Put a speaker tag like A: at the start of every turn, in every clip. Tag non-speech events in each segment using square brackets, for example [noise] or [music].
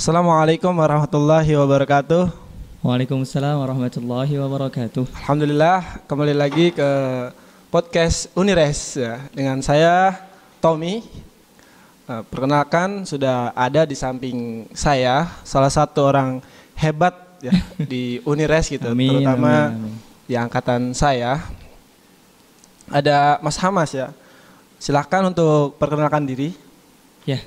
A: Assalamualaikum warahmatullahi wabarakatuh.
B: Waalaikumsalam warahmatullahi wabarakatuh.
A: Alhamdulillah kembali lagi ke podcast Unires ya dengan saya Tommy. Eh, Perkenalkan sudah ada di samping saya salah satu orang hebat ya [laughs] di Unires gitu,
B: Amin,
A: terutama
B: amin, amin.
A: di angkatan saya. Ada Mas Hamas ya. Silahkan untuk perkenalkan diri.
B: Ya,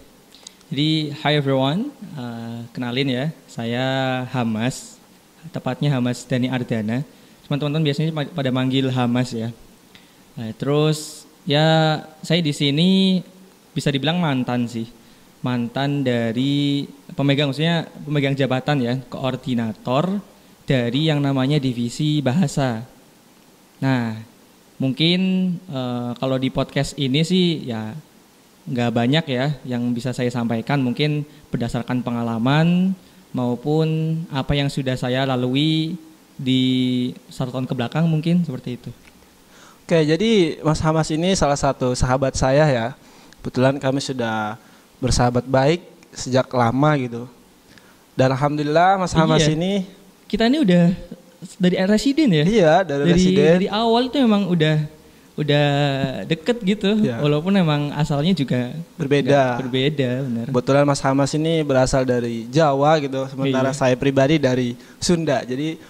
B: jadi hi everyone, Uh, kenalin ya, saya Hamas, tepatnya Hamas Dani Ardana. Cuma teman-teman biasanya pa- pada manggil Hamas ya. Nah, terus ya saya di sini bisa dibilang mantan sih, mantan dari pemegang maksudnya pemegang jabatan ya, koordinator dari yang namanya divisi bahasa. Nah, mungkin eh, kalau di podcast ini sih ya nggak banyak ya yang bisa saya sampaikan. Mungkin berdasarkan pengalaman maupun apa yang sudah saya lalui di satu tahun ke belakang mungkin seperti itu.
A: Oke, jadi Mas Hamas ini salah satu sahabat saya ya. Kebetulan kami sudah bersahabat baik sejak lama gitu. Dan alhamdulillah Mas Hamas
B: Iya.
A: ini
B: Kita ini udah dari residen ya.
A: iya dari,
B: dari
A: residen.
B: dari awal itu memang udah udah deket gitu.
A: Iya.
B: Walaupun memang asalnya juga
A: Berbeda.
B: berbeda benar.
A: Kebetulan Mas Hamas ini berasal dari Jawa gitu, sementara
B: Iya.
A: saya pribadi dari Sunda. Jadi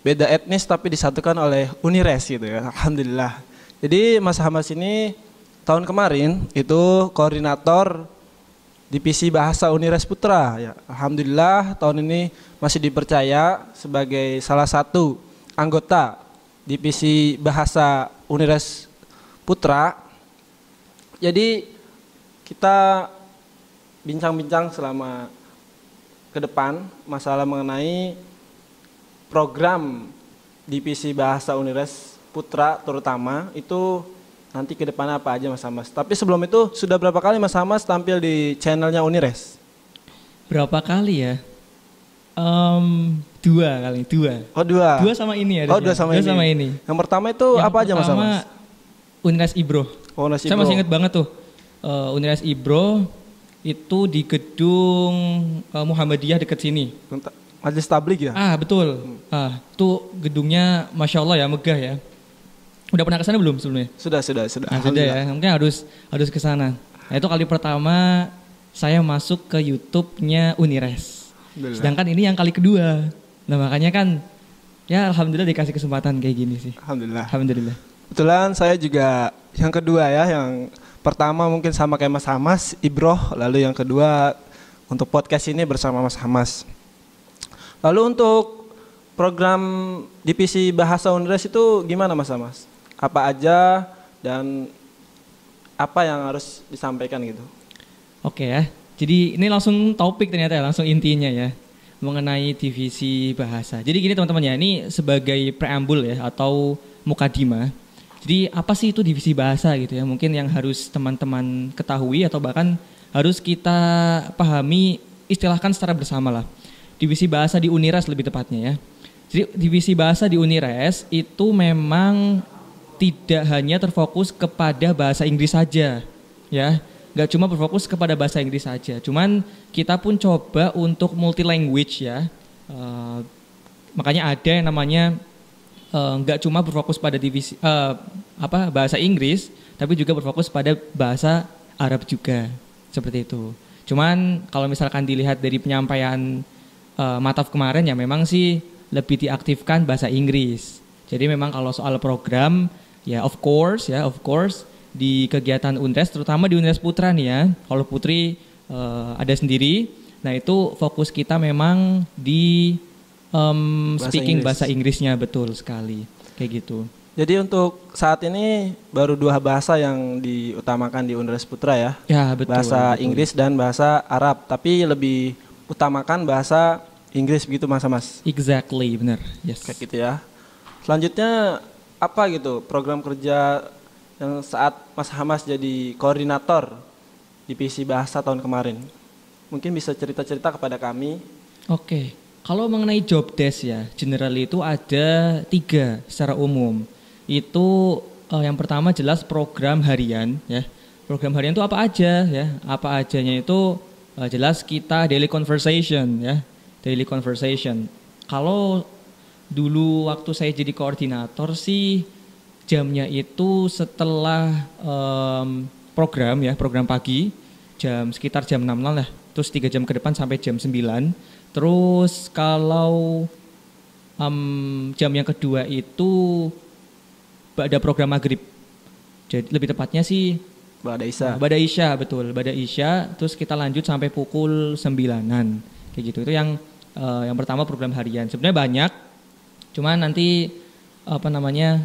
A: beda etnis tapi disatukan oleh Unires gitu ya. Alhamdulillah. Jadi Mas Hamas ini tahun kemarin itu koordinator divisi bahasa Unires Putra ya. Alhamdulillah tahun ini masih dipercaya sebagai salah satu anggota divisi bahasa Unires Putra. Jadi kita bincang-bincang selama ke depan masalah mengenai program divisi bahasa Unires Putra terutama itu nanti ke depan apa aja Mas Hamas. Tapi sebelum itu sudah berapa kali Mas Hamas tampil di channelnya Unires?
B: Berapa kali ya? Em, dua kali, dua.
A: Oh dua.
B: Dua sama ini ya.
A: Oh dua sama ini. Yang pertama itu
B: Yang
A: apa aja Mas
B: pertama,
A: Hamas?
B: Unires Ibro.
A: Oh nasi
B: Saya masih ingat banget tuh. eh, Unires Ibro itu di gedung eh, Muhammadiyah dekat sini.
A: Majelis Tablik ya?
B: Ah betul. Ah itu gedungnya masya Allah ya megah ya. Udah pernah ke sana belum sebelumnya?
A: Sudah sudah sudah.
B: Nah, sudah ya. Mungkin harus harus ke sana. Nah, itu kali pertama saya masuk ke YouTube-nya Unires. Sedangkan ini yang kali kedua. Nah makanya kan ya alhamdulillah dikasih kesempatan kayak gini sih.
A: Alhamdulillah.
B: Alhamdulillah.
A: Kebetulan saya juga yang kedua ya, yang pertama mungkin sama kayak Mas Hamas, Ibroh, lalu yang kedua untuk podcast ini bersama Mas Hamas. Lalu untuk program divisi bahasa Unres itu gimana Mas Hamas? Apa aja dan apa yang harus disampaikan gitu?
B: Oke ya. Jadi ini langsung topik ternyata ya, langsung intinya ya mengenai divisi bahasa. Jadi gini teman-teman ya, ini sebagai preambul ya atau mukadimah. Jadi apa sih itu divisi bahasa gitu ya? Mungkin yang harus teman-teman ketahui atau bahkan harus kita pahami istilahkan secara bersama lah. Divisi bahasa di Unires lebih tepatnya ya. Jadi divisi bahasa di Unires itu memang tidak hanya terfokus kepada bahasa Inggris saja ya nggak cuma berfokus kepada bahasa Inggris saja. Cuman kita pun coba untuk multi language ya. Eh, makanya ada yang namanya eh, nggak cuma berfokus pada divisi eh, apa bahasa Inggris tapi juga berfokus pada bahasa Arab juga. Seperti itu. Cuman kalau misalkan dilihat dari penyampaian eh, Mataf kemarin ya memang sih lebih diaktifkan bahasa Inggris. Jadi memang kalau soal program ya of course ya of course di kegiatan Unres terutama di Unres Putra nih ya. Kalau Putri eh, ada sendiri. Nah, itu fokus kita memang di em,
A: Bahasa
B: speaking
A: Inggris.
B: bahasa Inggrisnya betul sekali. Kayak gitu.
A: Jadi untuk saat ini baru dua bahasa yang diutamakan di Unres Putra ya.
B: Ya, betul.
A: bahasa
B: betul.
A: Inggris dan bahasa Arab, tapi lebih utamakan bahasa Inggris begitu Mas Mas.
B: Exactly, benar. Yes.
A: Kayak gitu ya. Selanjutnya apa gitu program kerja yang saat Mas Hamas jadi koordinator divisi bahasa tahun kemarin? Mungkin bisa cerita-cerita kepada kami.
B: Oke, kalau mengenai job desk ya, generally itu ada tiga secara umum. Itu eh, yang pertama jelas program harian ya. Program harian itu apa aja ya? Apa ajanya itu uh, jelas kita daily conversation ya, daily conversation. Kalau dulu waktu saya jadi koordinator sih jamnya itu setelah um, program ya, program pagi jam sekitar jam 6 lah, terus tiga jam ke depan sampai jam 9. Terus kalau um, jam yang kedua itu ada program maghrib. Jadi lebih tepatnya sih
A: Bada Isya.
B: Bada Isya betul, Bada Isya. Terus kita lanjut sampai pukul sembilanan kayak gitu. Itu yang uh, yang pertama program harian. Sebenarnya banyak, cuman nanti apa namanya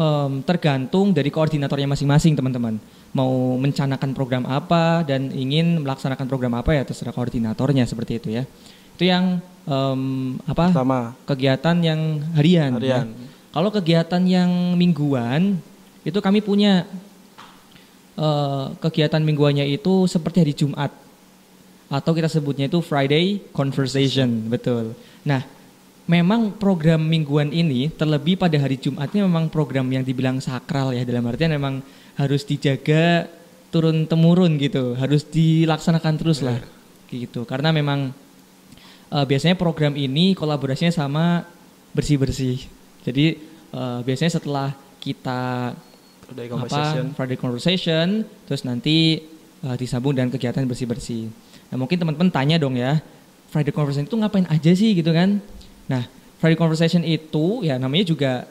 B: um, tergantung dari koordinatornya masing-masing teman-teman. Mau mencanakan program apa dan ingin melaksanakan program apa ya terserah koordinatornya seperti itu ya. Itu yang um, apa?
A: Sama.
B: Kegiatan yang harian.
A: Harian.
B: Ya. Kalau kegiatan yang mingguan itu kami punya uh, kegiatan mingguannya itu seperti hari Jumat atau kita sebutnya itu Friday Conversation, betul. Nah, memang program mingguan ini terlebih pada hari Jumatnya memang program yang dibilang sakral ya dalam artian memang harus dijaga turun temurun gitu, harus dilaksanakan terus lah, yeah. gitu. Karena memang uh, biasanya program ini kolaborasinya sama bersih bersih. Jadi uh, biasanya setelah kita
A: Friday conversation.
B: apa Friday conversation, terus nanti uh, disambung dengan kegiatan bersih bersih. Nah mungkin teman-teman tanya dong ya, Friday conversation itu ngapain aja sih gitu kan? Nah Friday conversation itu ya namanya juga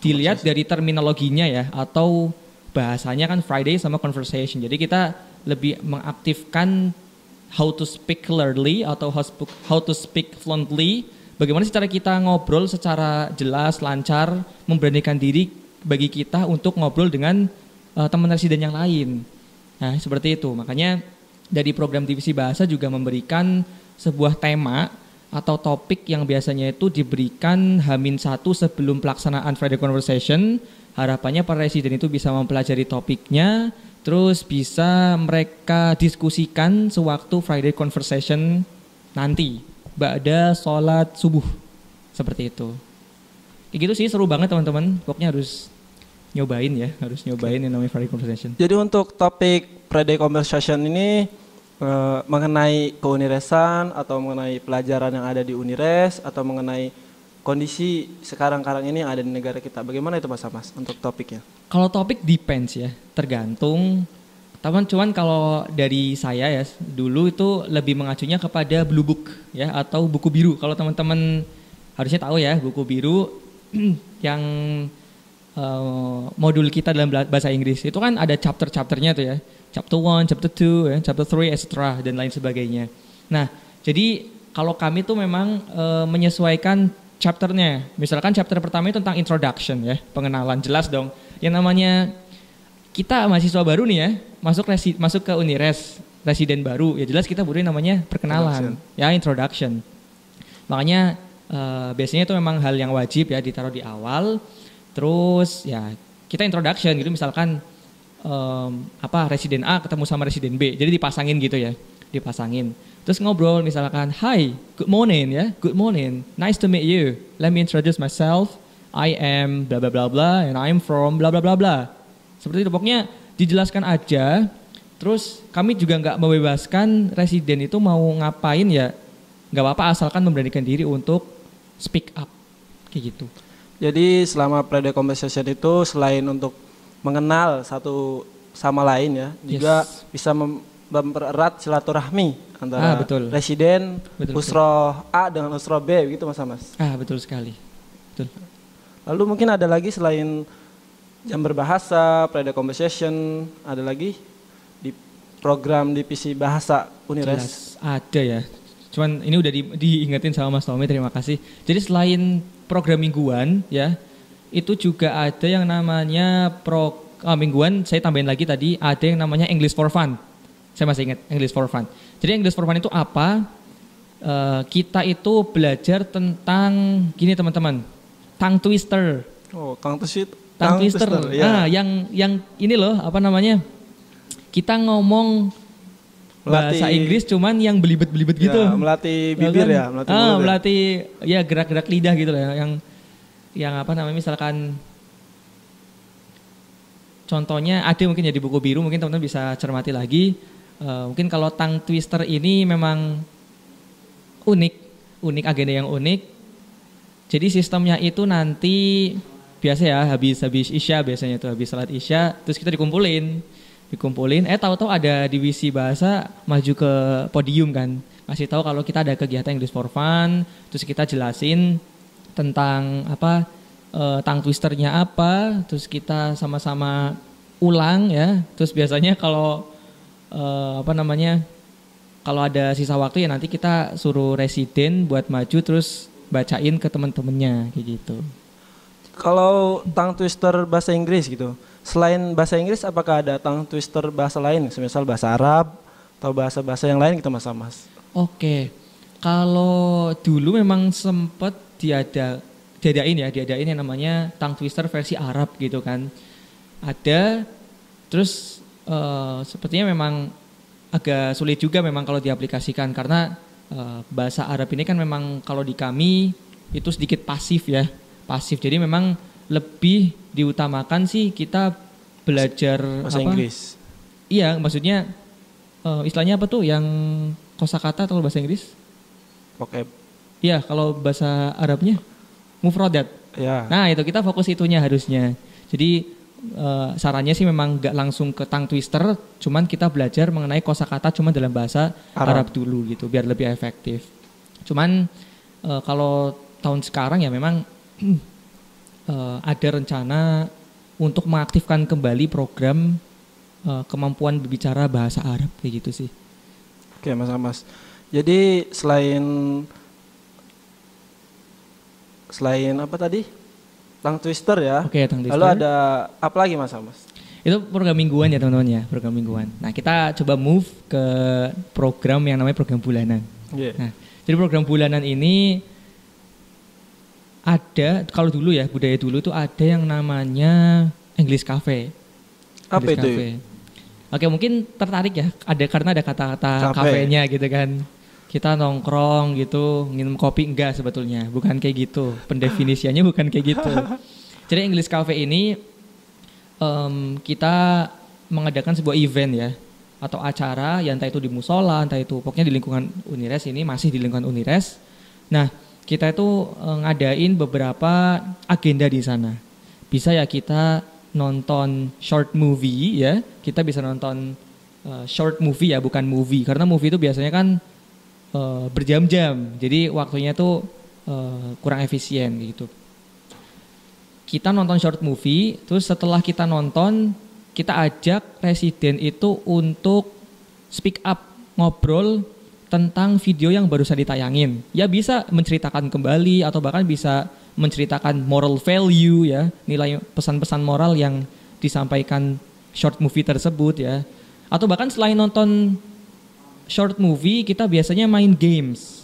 B: dilihat dari terminologinya ya atau bahasanya kan Friday sama conversation. Jadi kita lebih mengaktifkan how to speak clearly atau how to speak fluently. Bagaimana sih cara kita ngobrol secara jelas, lancar, memberanikan diri bagi kita untuk ngobrol dengan uh, teman residen yang lain. Nah, seperti itu. Makanya dari program divisi bahasa juga memberikan sebuah tema atau topik yang biasanya itu diberikan Hamin satu sebelum pelaksanaan Friday Conversation. Harapannya para residen itu bisa mempelajari topiknya, terus bisa mereka diskusikan sewaktu Friday Conversation nanti. Ba'da sholat subuh. Seperti itu. Kayak gitu sih seru banget teman-teman. Pokoknya harus nyobain ya, harus nyobain yang namanya Friday Conversation.
A: Jadi untuk topik Friday Conversation ini uh, mengenai keuniresan atau mengenai pelajaran yang ada di Unires atau mengenai kondisi sekarang-karang ini yang ada di negara kita. Bagaimana itu Mas Amas untuk topiknya?
B: Kalau topik depends ya, tergantung. Teman cuman kalau dari saya ya dulu itu lebih mengacunya kepada blue book ya atau buku biru. Kalau teman-teman harusnya tahu ya buku biru [clears throat] yang uh, modul kita dalam bahasa Inggris itu kan ada chapter-chapternya tuh ya. Chapter 1, chapter 2, ya, chapter 3, etc. dan lain sebagainya. Nah, jadi kalau kami tuh memang uh, menyesuaikan chapternya. Misalkan chapter pertama itu tentang introduction ya, pengenalan jelas dong. Yang namanya kita mahasiswa baru nih ya, masuk resi, masuk ke Unires, residen baru, ya jelas kita butuh namanya perkenalan, introduction. ya introduction. Makanya uh, biasanya itu memang hal yang wajib ya ditaruh di awal. Terus ya kita introduction gitu misalkan um, apa residen A ketemu sama residen B. Jadi dipasangin gitu ya. Dipasangin. Terus ngobrol misalkan, "Hi, good morning ya. Good morning. Nice to meet you. Let me introduce myself. I am bla bla bla bla and I'm from bla bla bla bla." Seperti itu pokoknya dijelaskan aja. Terus kami juga nggak membebaskan residen itu mau ngapain ya nggak apa-apa asalkan memberanikan diri untuk speak up kayak gitu.
A: Jadi selama pre conversation itu selain untuk mengenal satu sama lain ya, yes. juga bisa mempererat silaturahmi antara ah, betul. residen betul, usroh betul. A dengan usroh B gitu Mas Mas.
B: Ah, betul sekali. Betul.
A: Lalu mungkin ada lagi selain jam berbahasa, pre conversation, ada lagi di program divisi bahasa Unires? Jelas,
B: ada ya. Cuman ini udah di, diingetin sama Mas Tommy, terima kasih. Jadi selain program mingguan ya, itu juga ada yang namanya pro oh, mingguan, saya tambahin lagi tadi ada yang namanya English for Fun. Saya masih ingat English for Fun. Jadi English for Fun itu apa? Uh, kita itu belajar tentang gini teman-teman, tongue twister.
A: Oh, tongue twister.
B: Tongue twister. twister ya. Ah, yang yang ini loh, apa namanya? Kita ngomong bahasa Inggris cuman yang belibet-belibet ya, gitu.
A: Melatih bibir ya, kan? melatih
B: ah, ya. melatih ya gerak-gerak lidah gitu lah yang yang apa namanya misalkan contohnya ada mungkin ya di buku biru mungkin teman-teman bisa cermati lagi Eh, mungkin kalau tang twister ini memang unik, unik agenda yang unik. Jadi sistemnya itu nanti biasa ya habis habis isya biasanya itu habis salat isya terus kita dikumpulin dikumpulin. Eh tahu-tahu ada divisi bahasa maju ke podium kan. Kasih tahu kalau kita ada kegiatan English for fun terus kita jelasin tentang apa eh, tang twisternya apa terus kita sama-sama ulang ya. Terus biasanya kalau eh, apa namanya kalau ada sisa waktu ya nanti kita suruh residen buat maju terus bacain ke teman-temannya gitu.
A: Kalau tongue twister bahasa Inggris gitu, selain bahasa Inggris apakah ada tongue twister bahasa lain, semisal bahasa Arab atau bahasa-bahasa yang lain gitu mas Mas?
B: Oke, kalau dulu memang sempat diada diadain ya, diadain yang namanya tongue twister versi Arab gitu kan. Ada, terus eh, sepertinya memang agak sulit juga memang kalau diaplikasikan karena eh, bahasa Arab ini kan memang kalau di kami itu sedikit pasif ya, pasif. Jadi memang lebih diutamakan sih kita belajar
A: Bahasa
B: apa?
A: Inggris.
B: Iya, maksudnya eh, istilahnya apa tuh yang kosakata atau bahasa Inggris?
A: Oke,
B: Iya, kalau bahasa Arabnya mufradat.
A: ya.
B: Nah, itu kita fokus itunya harusnya. Jadi eh, sarannya sih memang nggak langsung ke tang twister, cuman kita belajar mengenai kosakata cuma dalam bahasa
A: Arab.
B: Arab. dulu gitu, biar lebih efektif. Cuman eh, kalau tahun sekarang ya memang [clears throat] eh, ada rencana untuk mengaktifkan kembali program eh, kemampuan berbicara bahasa Arab kayak gitu sih.
A: Oke mas Mas. Jadi selain selain apa tadi? Tongue twister ya.
B: Oke,
A: Lalu
B: twister.
A: ada apa lagi mas Mas?
B: Itu program mingguan ya teman-teman ya, program mingguan. Nah kita coba move ke program yang namanya program bulanan.
A: Iya.
B: Nah, jadi program bulanan ini ada, kalau dulu ya budaya dulu itu ada yang namanya English Cafe.
A: Apa
B: English
A: itu?
B: Cafe. Oke mungkin tertarik ya, ada karena ada kata-kata kafenya gitu kan. Kita nongkrong gitu, minum kopi enggak sebetulnya, bukan kayak gitu. Pendefinisiannya bukan kayak gitu. [laughs] Jadi English Cafe ini em, kita mengadakan sebuah event ya atau acara yang entah itu di musola, entah itu pokoknya di lingkungan Unires ini masih di lingkungan Unires. Nah, kita itu eh, ngadain beberapa agenda di sana. Bisa ya kita nonton short movie ya, kita bisa nonton eh, short movie ya, bukan movie karena movie itu biasanya kan eh, berjam-jam. Jadi waktunya tuh eh, kurang efisien gitu kita nonton short movie, terus setelah kita nonton, kita ajak residen itu untuk speak up, ngobrol tentang video yang baru saja ditayangin. Ya bisa menceritakan kembali atau bahkan bisa menceritakan moral value ya, nilai pesan-pesan moral yang disampaikan short movie tersebut ya. Atau bahkan selain nonton short movie, kita biasanya main games.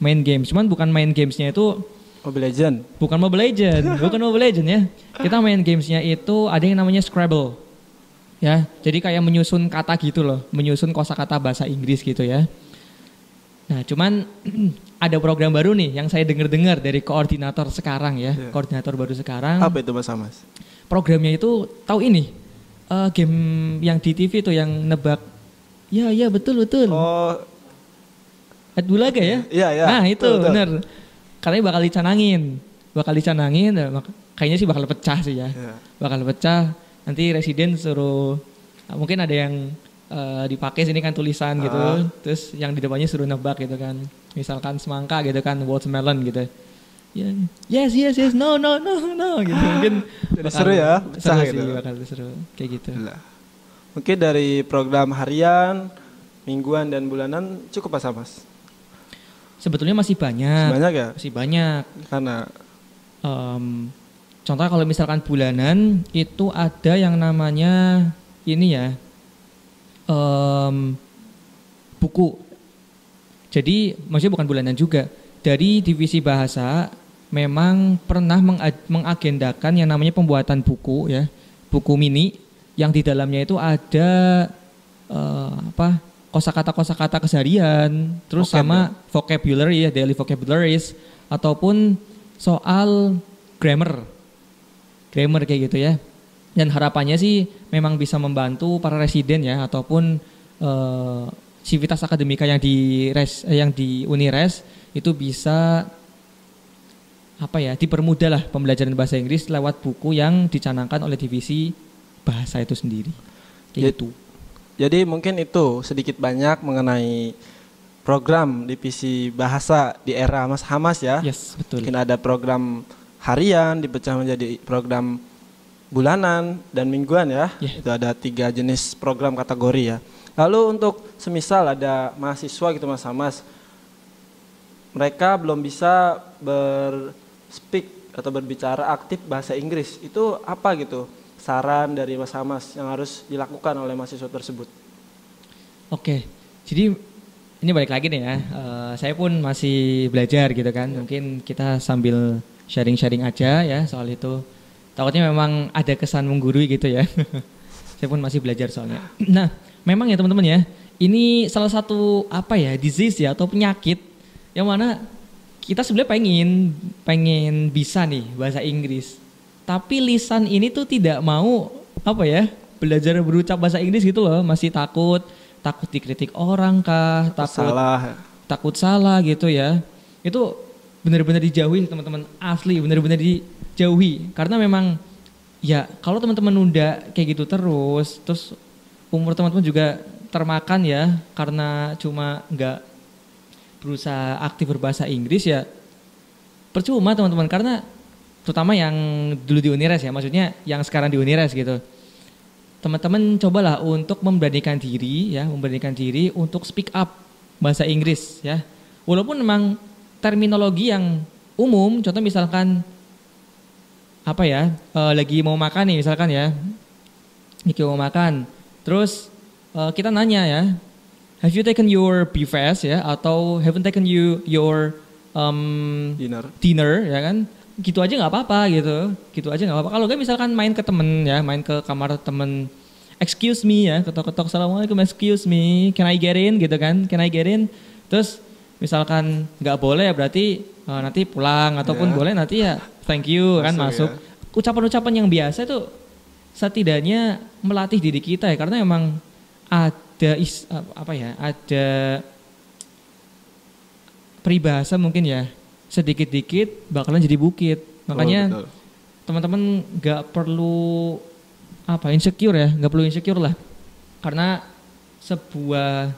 B: Main games, cuman bukan main gamesnya itu
A: Mobile Legend.
B: Bukan Mobile Legend, [laughs] bukan Mobile Legend ya. Kita main gamesnya itu ada yang namanya Scrabble. Ya, jadi kayak menyusun kata gitu loh, menyusun kosakata bahasa Inggris gitu ya. Nah, cuman [clears throat] ada program baru nih yang saya dengar-dengar dari koordinator sekarang ya,
A: Iya.
B: koordinator baru sekarang.
A: Apa itu mas Mas?
B: Programnya itu tahu ini eh, game yang di TV tuh yang nebak. Ya, ya betul betul.
A: Oh,
B: Ed Bulaga ya?
A: Iya, iya.
B: Nah itu
A: Betul, betul.
B: bener. Katanya bakal dicanangin. Bakal dicanangin, ya, kayaknya sih bakal pecah sih ya.
A: Iya.
B: Bakal pecah. Nanti residen suruh, mungkin ada yang eh, dipakai sini kan tulisan gitu.
A: Ah.
B: Terus yang di depannya suruh nebak gitu kan. Misalkan semangka gitu kan, watermelon gitu. Ya, yes, yes, yes, no, no, no, no gitu. Mungkin [laughs]
A: Jadi seru ya, pecah
B: seru
A: gitu.
B: sih, bakal seru kayak gitu.
A: Gila. Mungkin dari program harian, mingguan dan bulanan cukup mas Mas?
B: Sebetulnya masih banyak.
A: Banyak ya?
B: Masih banyak.
A: Karena
B: Em, contoh kalau misalkan bulanan itu ada yang namanya ini ya em, buku. Jadi maksudnya bukan bulanan juga. Dari divisi bahasa memang pernah menga- mengagendakan yang namanya pembuatan buku ya, buku mini yang di dalamnya itu ada eh, apa kosakata kosakata keseharian, terus
A: Vocab
B: sama vocabulary ya, daily vocabularies ataupun soal grammar, grammar kayak gitu ya. Dan harapannya sih memang bisa membantu para residen ya ataupun eh, civitas akademika yang di res eh, yang di Unires itu bisa apa ya dipermudah lah pembelajaran bahasa Inggris lewat buku yang dicanangkan oleh divisi bahasa itu sendiri. Kayak
A: Jadi-
B: gitu.
A: Jadi mungkin itu sedikit banyak mengenai program divisi bahasa di era Mas Hamas ya.
B: Yes, betul.
A: Mungkin ada program harian dipecah menjadi program bulanan dan mingguan ya.
B: Ya.
A: Itu ada tiga jenis program kategori ya. Lalu untuk semisal ada mahasiswa gitu Mas Hamas, mereka belum bisa berspeak atau berbicara aktif bahasa Inggris. Itu apa gitu? Saran dari Mas Hamas yang harus dilakukan oleh mahasiswa tersebut.
B: Oke, jadi ini balik lagi nih ya. Eh, saya pun masih belajar gitu kan. Mungkin kita sambil sharing-sharing aja ya soal itu. Takutnya memang ada kesan menggurui gitu ya. [laughs] saya pun masih belajar soalnya. Nah, memang ya teman-teman ya. Ini salah satu apa ya disease ya atau penyakit yang mana kita sebenarnya pengen pengen bisa nih bahasa Inggris. Tapi lisan ini tuh tidak mau apa ya belajar berucap bahasa Inggris gitu loh, masih takut, takut dikritik orang kah, takut
A: Salah.
B: takut salah gitu ya. Itu benar-benar dijauhi teman-teman asli, benar-benar dijauhi karena memang ya kalau teman-teman nunda kayak gitu terus, terus umur teman-teman juga termakan ya karena cuma nggak berusaha aktif berbahasa Inggris ya percuma teman-teman. Karena terutama yang dulu di Unires ya maksudnya yang sekarang di Unires gitu. Teman-teman cobalah untuk memberanikan diri ya memberanikan diri untuk speak up bahasa Inggris ya. Walaupun memang terminologi yang umum contoh misalkan apa ya eh, lagi mau makan nih misalkan ya. Lagi mau makan. Terus eh, kita nanya ya have you taken your BFS ya? Atau haven't taken you your um,
A: Dinner.
B: dinner ya kan? Gitu aja nggak apa-apa gitu. Gitu aja nggak apa-apa. Kalau nggak misalkan main ke temen ya main ke kamar temen excuse me ya ketok-ketok assalamualaikum excuse me can I get in? Gitu kan can I get in? Terus misalkan nggak boleh ya berarti eh, nanti pulang ataupun
A: Ya.
B: boleh nanti ya thank you kan
A: Masuk,
B: masuk. ucapan-ucapan yang biasa itu setidaknya melatih diri kita ya karena emang ada is, apa ya ada peribahasa mungkin ya sedikit-dikit bakalan jadi bukit. Makanya
A: Oh,
B: teman-teman nggak perlu apa insecure ya nggak perlu insecure lah. Karena sebuah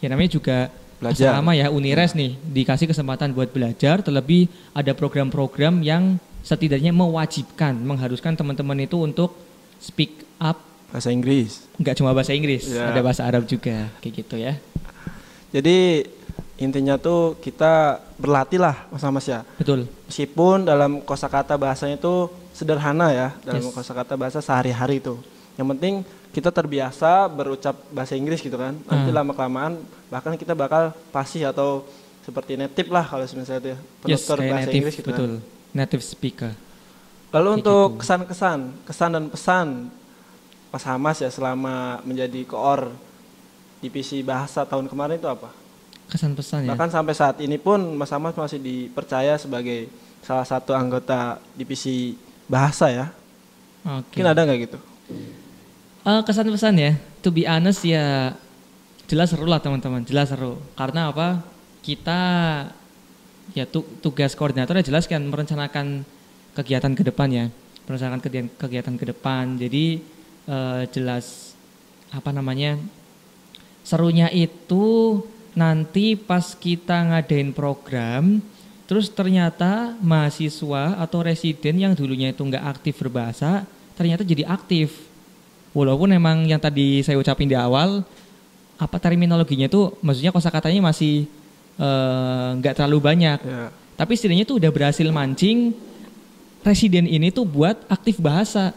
B: ya namanya juga
A: Belajar.
B: asrama ya Unires nih dikasih kesempatan buat belajar terlebih ada program-program yang setidaknya mewajibkan mengharuskan teman-teman itu untuk speak up
A: bahasa Inggris.
B: nggak cuma bahasa Inggris
A: Ya.
B: ada bahasa Arab juga kayak gitu ya
A: Jadi intinya tuh kita berlatih lah Mas Hamas ya.
B: betul
A: Meskipun dalam kosakata bahasanya itu sederhana ya, dalam
B: Yes.
A: kosakata bahasa sehari-hari itu. Yang penting kita terbiasa berucap bahasa Inggris gitu kan. Nanti
B: Hmm.
A: lama kelamaan bahkan kita bakal fasih atau seperti native lah kalau misalnya itu ya.
B: yes
A: Penutur
B: kayak
A: bahasa
B: native
A: Inggris gitu kan.
B: betul native speaker
A: Lalu
B: Kayak
A: untuk
B: gitu.
A: kesan-kesan, kesan dan pesan Mas Hamas ya selama menjadi koor divisi bahasa tahun kemarin itu apa?
B: kesan pesan ya
A: Bahkan sampai saat ini pun Mas Hamas masih dipercaya sebagai salah satu anggota divisi bahasa ya.
B: oke
A: Mungkin ada nggak gitu?
B: Eh, kesan pesan ya, to be honest ya jelas seru lah teman-teman, jelas seru. Karena apa? Kita ya tu- tugas koordinator ya jelas kan merencanakan kegiatan ke depan ya, merencanakan kegiatan, kegiatan ke depan. Jadi eh, jelas apa namanya serunya itu nanti pas kita ngadain program, terus ternyata mahasiswa atau residen yang dulunya itu nggak aktif berbahasa, ternyata jadi aktif. Walaupun emang yang tadi saya ucapin di awal, apa terminologinya itu, maksudnya kosakatanya masih eh, nggak terlalu banyak.
A: Ya.
B: Tapi setidaknya tuh udah berhasil mancing residen ini tuh buat aktif bahasa.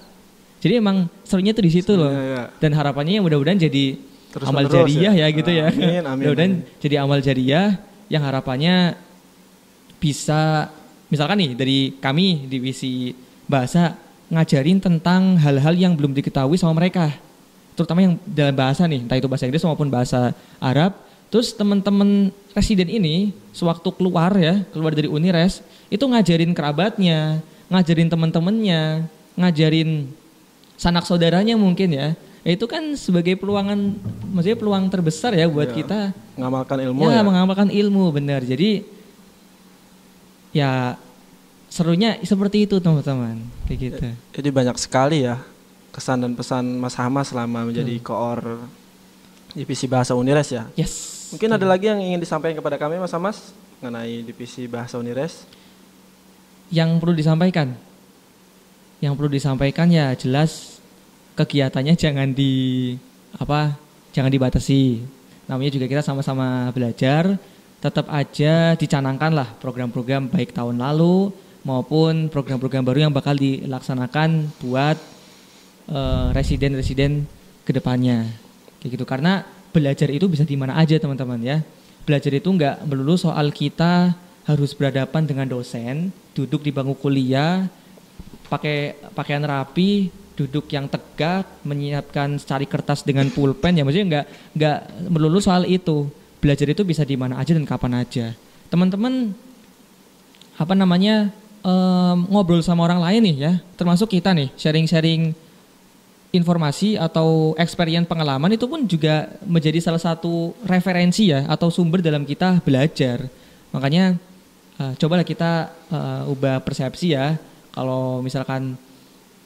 B: Jadi emang serunya tuh di situ loh.
A: Serunya, ya.
B: Dan harapannya ya mudah-mudahan jadi
A: Terus
B: amal jariah ya,
A: ya.
B: gitu ya.
A: Amin, amin, [laughs]
B: mudah-mudahan
A: amin.
B: jadi amal jariah yang harapannya bisa misalkan nih dari kami divisi bahasa ngajarin tentang hal-hal yang belum diketahui sama mereka. Terutama yang dalam bahasa nih, entah itu bahasa Inggris maupun bahasa Arab. Terus teman-teman residen ini sewaktu keluar ya, keluar dari Unires, itu ngajarin kerabatnya, ngajarin teman-temannya, ngajarin sanak saudaranya mungkin ya. itu kan sebagai peluangan maksudnya peluang terbesar ya buat
A: Ya,
B: kita
A: Mengamalkan ilmu
B: ya,
A: ya.
B: mengamalkan ilmu benar. Jadi ya serunya seperti itu teman-teman kayak gitu.
A: Jadi banyak sekali ya kesan dan pesan Mas Hama selama menjadi koor divisi bahasa Unires ya.
B: Yes.
A: Mungkin ada lagi yang ingin disampaikan kepada kami Mas Hamas mengenai divisi bahasa Unires.
B: yang perlu disampaikan. Yang perlu disampaikan ya jelas kegiatannya jangan di apa? Jangan dibatasi. Namanya juga kita sama-sama belajar, tetap aja dicanangkan lah program-program baik tahun lalu maupun program-program baru yang bakal dilaksanakan buat eh, residen-residen ke depannya. Kayak gitu karena belajar itu bisa di mana aja teman-teman ya. Belajar itu nggak melulu soal kita harus berhadapan dengan dosen, duduk di bangku kuliah, pakai pakaian rapi, duduk yang tegak, menyiapkan secari kertas dengan pulpen ya maksudnya nggak nggak melulu soal itu. Belajar itu bisa di mana aja dan kapan aja. Teman-teman apa namanya em, ngobrol sama orang lain nih ya, termasuk kita nih sharing-sharing informasi atau experience pengalaman itu pun juga menjadi salah satu referensi ya atau sumber dalam kita belajar. Makanya eh, cobalah kita eh, ubah persepsi ya. Kalau misalkan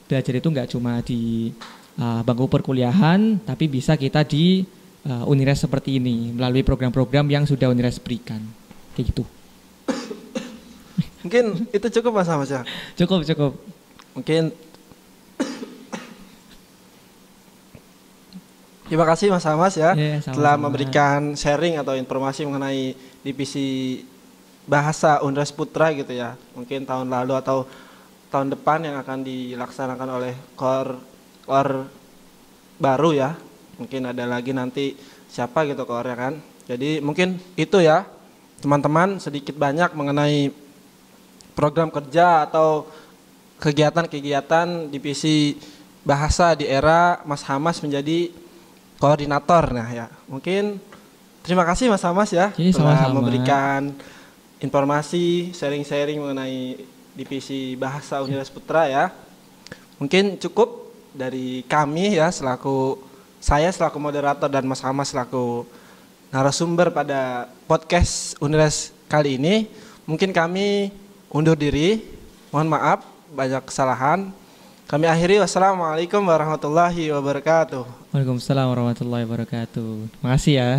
B: belajar itu nggak cuma di eh, bangku perkuliahan, tapi bisa kita di eh, Unires seperti ini melalui program-program yang sudah Unires berikan. Kayak gitu.
A: Mungkin itu cukup Mas Hamas ya.
B: Cukup, cukup.
A: Mungkin Terima kasih Mas Hamas ya
B: Iya, sama-sama.
A: telah memberikan sharing atau informasi mengenai divisi bahasa Unres Putra gitu ya. Mungkin tahun lalu atau tahun depan yang akan dilaksanakan oleh kor kor baru ya. Mungkin ada lagi nanti siapa gitu kornya kan. Jadi mungkin itu ya teman-teman sedikit banyak mengenai program kerja atau kegiatan-kegiatan divisi bahasa di era Mas Hamas menjadi koordinator. Nah ya, mungkin terima kasih Mas Hamas ya
B: Oke,
A: telah
B: sama-sama.
A: memberikan informasi, sharing-sharing mengenai divisi bahasa Universitas Putra ya. Mungkin cukup dari kami ya selaku saya selaku moderator dan Mas Hamas selaku narasumber pada podcast Unires kali ini. Mungkin kami undur diri. Mohon maaf banyak kesalahan. Kami akhiri wassalamualaikum warahmatullahi wabarakatuh.
B: Waalaikumsalam warahmatullahi wabarakatuh. Terima kasih ya.